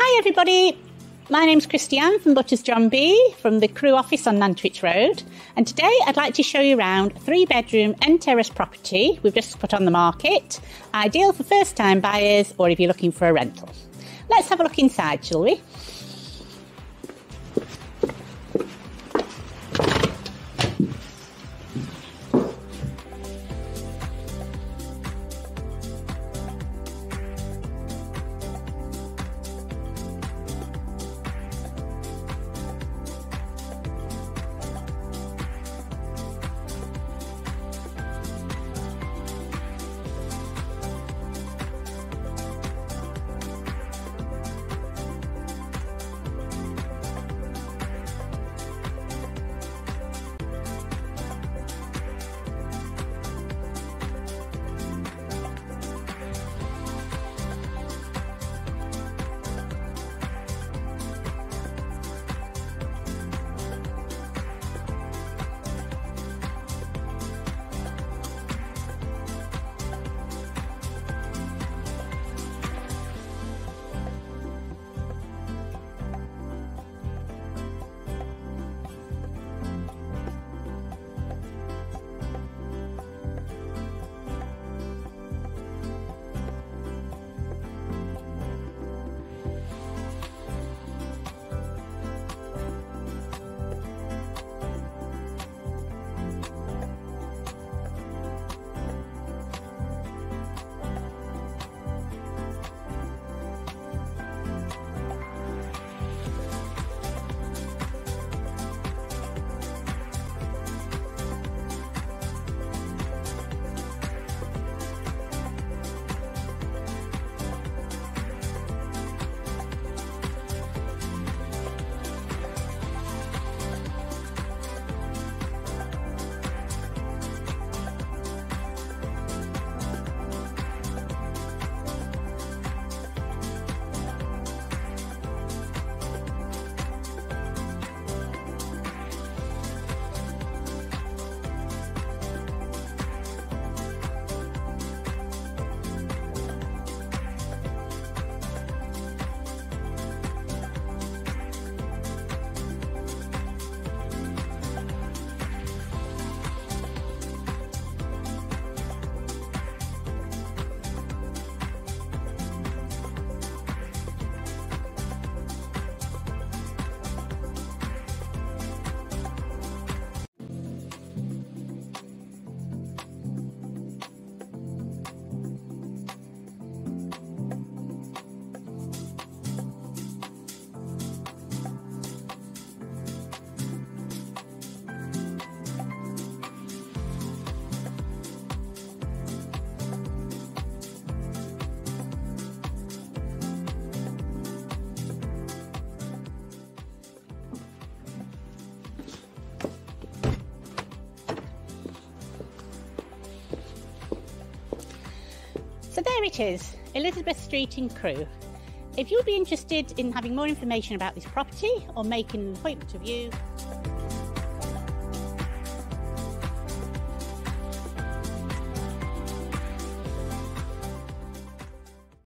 Hi, everybody. My name's Christiane from Butters John Bee from the Crewe office on Nantwich Road. And today I'd like to show you around a three bedroom end terrace property we've just put on the market. Ideal for first time buyers or if you're looking for a rental. Let's have a look inside, shall we? So there it is, Elizabeth Street in Crewe. If you'll be interested in having more information about this property or making an appointment to view,